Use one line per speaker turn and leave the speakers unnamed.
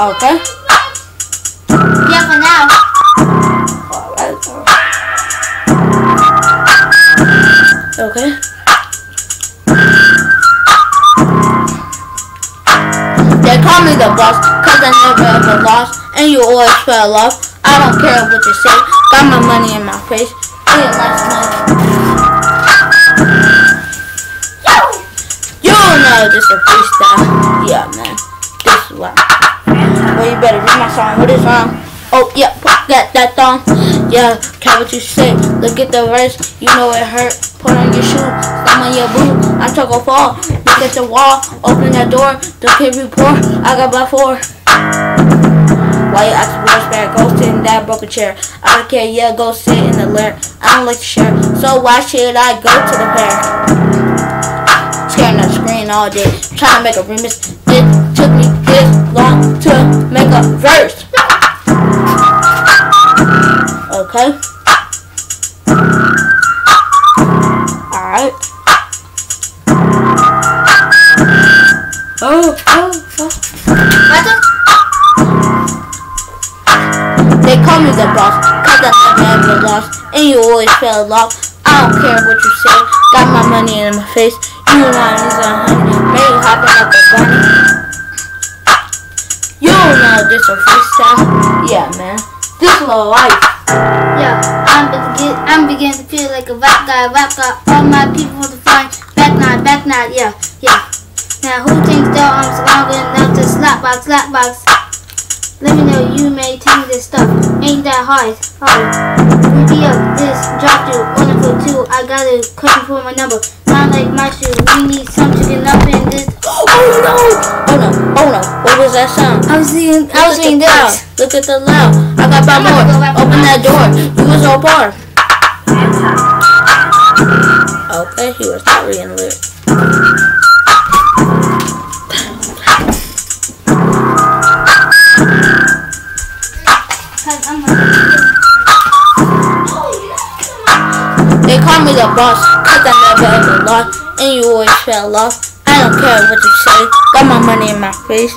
Okay.
Yeah, for now.
Okay. They call me the boss, cause I never ever lost, and you always fell off. I don't care what you say, got my money in my face, eating last night. Song. What is wrong? Oh, yeah, get that thong. Yeah, care what you say. Look at the verse. You know it hurt. Put on your shoe. Slam on your boot. I took a fall. Look at the wall. Open that door. The kid report. I got by four. Why you ask for respect? Go sit in that broken chair. I don't care. Yeah, go sit in the lair. I don't like to share. So why should I go to the fair? staring at the screen all day, trying to make a remix. It took me this to make a verse. Okay. Alright. Oh, oh, oh. They call me the boss, cause I never ever lost, and you always fell off. I don't care what you say, got my money in my face, you know it's a honey, maybe hopping up a bunny. Know a freestyle, yeah man, this is little life.
Yeah, I'm begin. I'm beginning to feel like a rap guy, rap guy. All my people to find back nine, back nine. Yeah, yeah. Now who thinks their arms good enough to slap box, slap box? Let me know you may this stuff ain't that hard. Oh, maybe up this drop you on for two. I got a question for my number. Not like my shoe. We need some to get up in this.
Oh no! Oh no! Oh no! What was that sound?
I was seeing. I was seeing this.
Look at the loud. I got
go
more. Open that door. You was all bar. Okay, he was not reading lyrics. the boss, cause I never ever lost, and you always fell off. I don't care what you say, got my money in my face.